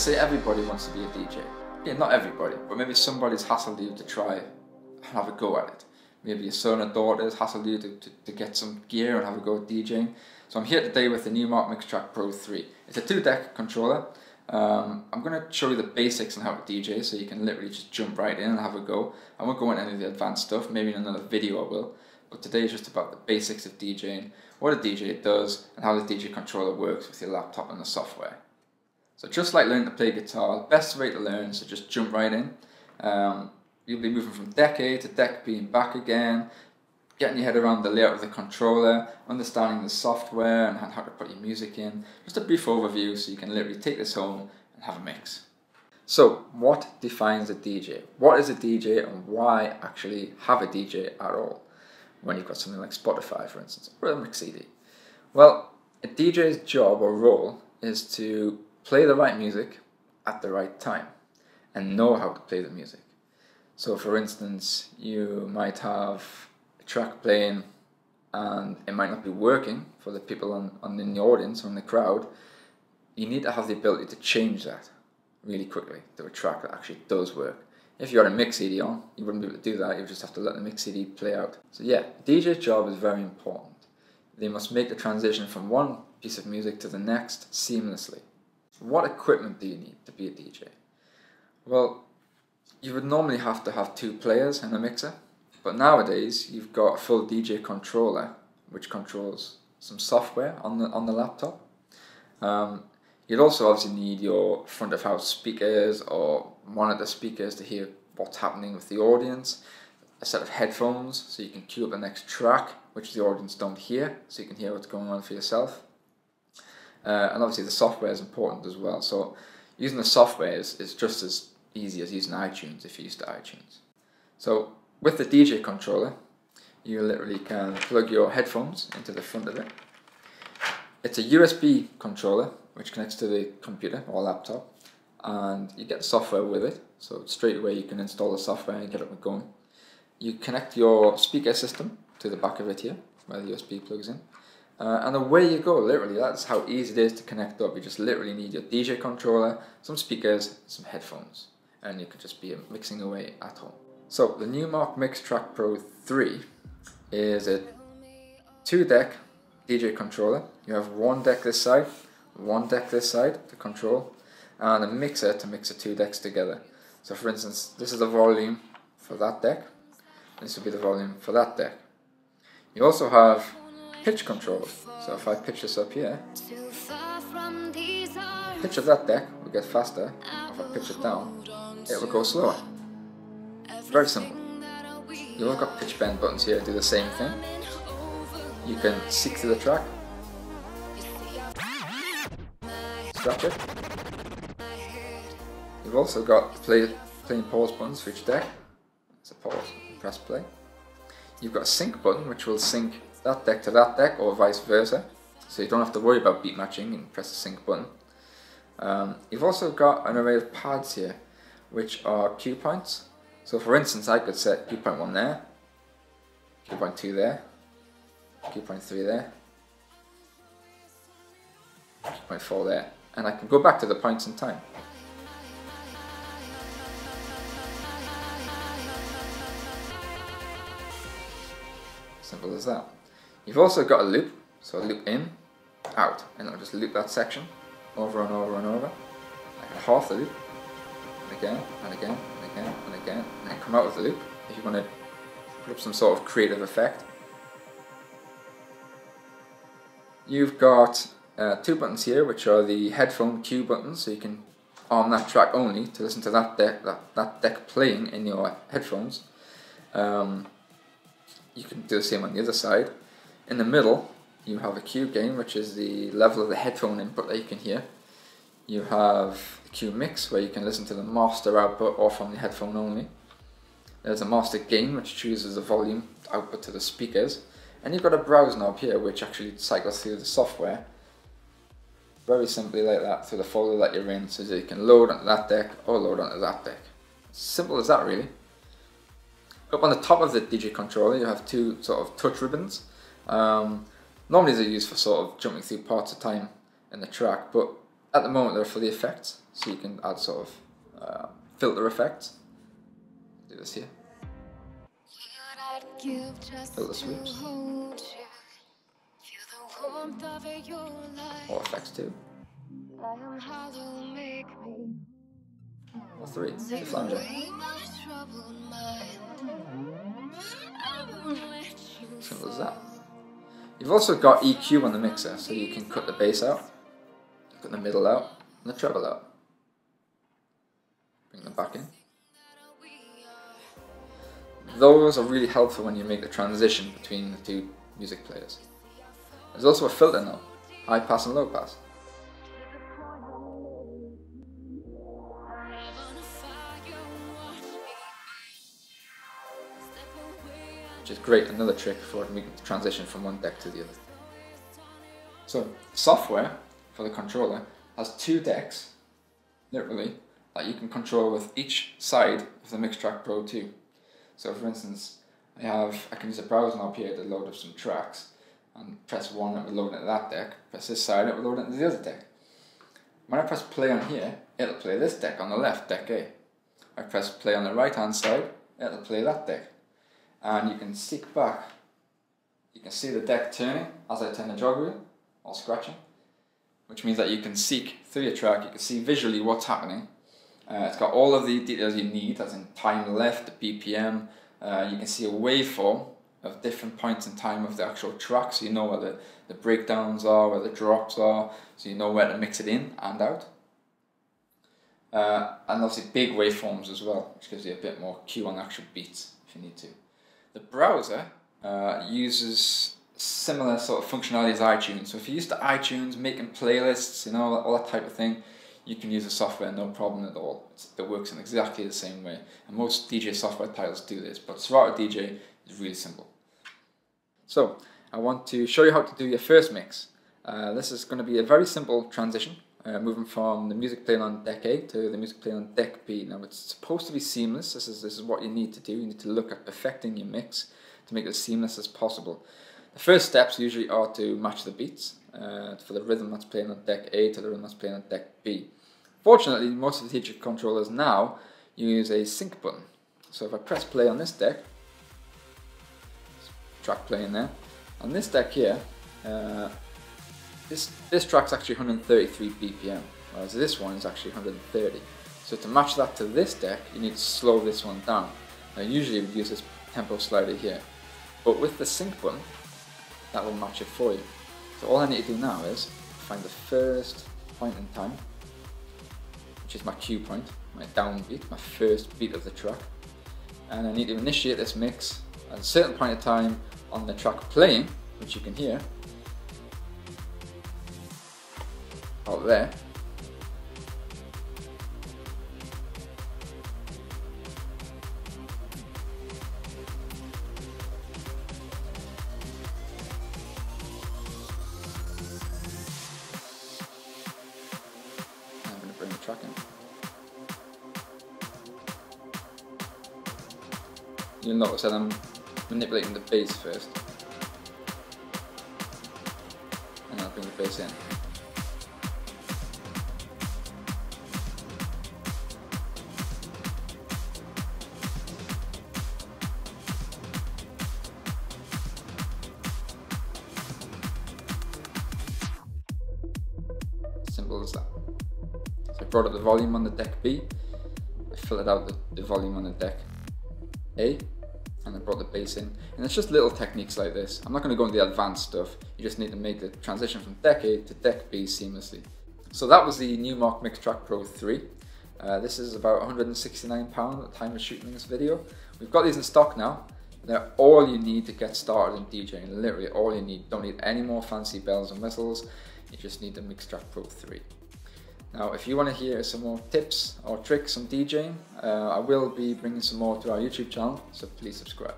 Say everybody wants to be a DJ. Yeah, not everybody, but maybe somebody's hassled you to try and have a go at it. Maybe your son or daughter's hassled you to, to, to get some gear and have a go at DJing. So I'm here today with the Numark Mixtrack Pro 3. It's a two deck controller. Um, I'm going to show you the basics on how to DJ so you can literally just jump right in and have a go. I won't go into any of the advanced stuff, maybe in another video I will. But today is just about the basics of DJing, what a DJ does, and how the DJ controller works with your laptop and the software. So just like learning to play guitar, the best way to learn, so just jump right in. Um, you'll be moving from deck A to deck B and back again, getting your head around the layout of the controller, understanding the software and how to put your music in. Just a brief overview so you can literally take this home and have a mix. So, what defines a DJ? What is a DJ and why actually have a DJ at all? When you've got something like Spotify, for instance, or a mix CD. Well, a DJ's job or role is to play the right music at the right time and know how to play the music. So, for instance, you might have a track playing and it might not be working for the people on, on in the audience or in the crowd. You need to have the ability to change that really quickly to a track that actually does work. If you had a mix CD on, you wouldn't be able to do that. You'd just have to let the mix CD play out. So yeah, DJ's job is very important. They must make the transition from one piece of music to the next seamlessly. What equipment do you need to be a DJ? Well, you would normally have to have two players and a mixer, but nowadays you've got a full DJ controller which controls some software on the on the laptop. Um, you'd also obviously need your front of house speakers or monitor speakers to hear what's happening with the audience, a set of headphones so you can cue up the next track which the audience don't hear, so you can hear what's going on for yourself. Uh, and obviously the software is important as well. So using the software is, is just as easy as using iTunes if you're used to iTunes. So with the DJ controller, you literally can plug your headphones into the front of it. It's a USB controller which connects to the computer or laptop and you get software with it. So straight away you can install the software and get it going. You connect your speaker system to the back of it here where the USB plugs in uh, and away you go, literally. That's how easy it is to connect up. You just literally need your DJ controller, some speakers, some headphones, and you could just be mixing away at home. So the Numark Mixtrack Pro 3 is a two deck DJ controller. You have one deck this side, one deck this side to control, and a mixer to mix the two decks together. So for instance, this is the volume for that deck, this will be the volume for that deck. You also have pitch control. So if I pitch this up here, pitch of that deck will get faster. If I pitch it down, it will go slower. Very simple. You've all got pitch bend buttons here to do the same thing. You can seek through the track, scratch it. You've also got play, play and pause buttons for each deck. It's a pause, press play. You've got a sync button which will sync that deck to that deck or vice versa. So you don't have to worry about beat matching and press the sync button. Um, you've also got an array of pads here, which are cue points. So for instance, I could set cue point 1 there, cue point 2 there, cue point 3 there, cue point 4 there. And I can go back to the points in time. Simple as that. You've also got a loop, so loop in, out, and it'll just loop that section over and over and over, like half the loop, and again, and again, and again, and again, and then come out of the loop if you want to put up some sort of creative effect. You've got uh, two buttons here, which are the headphone cue buttons, so you can on that track only to listen to that deck that, that deck playing in your headphones. Um, you can do the same on the other side. In the middle, you have a cue gain, which is the level of the headphone input that you can hear. You have the cue mix, where you can listen to the master output or from the headphone only. There's a master gain, which chooses the volume output to the speakers. And you've got a browse knob here, which actually cycles through the software. Very simply like that, through the folder that you're in, so that you can load onto that deck or load onto that deck. Simple as that, really. Up on the top of the DJ controller, you have two sort of touch ribbons. Um, normally they're used for sort of jumping through parts of time in the track, but at the moment they're for the effects, so you can add sort of uh, filter effects. Do this here. Filter sweeps. Or effects too. Or three, the flanger. Simple as that. You've also got EQ on the mixer, so you can cut the bass out, cut the middle out, and the treble out. Bring them back in. Those are really helpful when you make the transition between the two music players. There's also a filter now, high pass and low pass. Great, another trick for the transition from one deck to the other. So, software for the controller has two decks, literally, that you can control with each side of the Mixtrack Pro 2. So for instance, I have, I can use a browser knob here to load up some tracks, and press 1 it will load into that deck, press this side it will load into the other deck. When I press play on here, it'll play this deck on the left, deck A. I press play on the right hand side, it'll play that deck. And you can seek back, you can see the deck turning as I turn the jog wheel, or scratching, which means that you can seek through your track, you can see visually what's happening. Uh, it's got all of the details you need, as in time left, the BPM, uh, you can see a waveform of different points in time of the actual track, so you know where the, the breakdowns are, where the drops are, so you know where to mix it in and out. Uh, and obviously big waveforms as well, which gives you a bit more cue on actual beats if you need to. The browser uh, uses similar sort of functionality as iTunes. So if you're used to iTunes, making playlists, you know, all that type of thing, you can use the software no problem at all. It's, it works in exactly the same way. And most DJ software titles do this, but Serato DJ is really simple. So I want to show you how to do your first mix. Uh, this is going to be a very simple transition, uh, moving from the music playing on deck A to the music playing on deck B. Now it's supposed to be seamless. This is this is what you need to do. You need to look at perfecting your mix to make it as seamless as possible. The first steps usually are to match the beats uh, for the rhythm that's playing on deck A to the rhythm that's playing on deck B. Fortunately, most of the DJ controllers now use a sync button. So if I press play on this deck, track playing there, on this deck here, uh, this, this track's actually 133 BPM, whereas this one is actually 130. So to match that to this deck, you need to slow this one down. Now usually we'd use this tempo slider here, but with the sync button, that will match it for you. So all I need to do now is find the first point in time which is my cue point, my downbeat, my first beat of the track. And I need to initiate this mix at a certain point in time on the track playing, which you can hear, out there. trucking. You'll notice that I'm manipulating the bass first. And I'll bring the bass in. Simple as that. So I brought up the volume on the deck B, I filled out the, the volume on the deck A, and I brought the bass in. And it's just little techniques like this. I'm not going to go into the advanced stuff, you just need to make the transition from deck A to deck B seamlessly. So that was the Numark Mixtrack Pro 3. Uh, this is about £169 at the time of shooting this video. We've got these in stock now. They're all you need to get started in DJing, literally all you need. Don't need any more fancy bells and whistles, you just need the Mixtrack Pro 3. Now, if you want to hear some more tips or tricks on DJing, uh, I will be bringing some more to our YouTube channel, so please subscribe.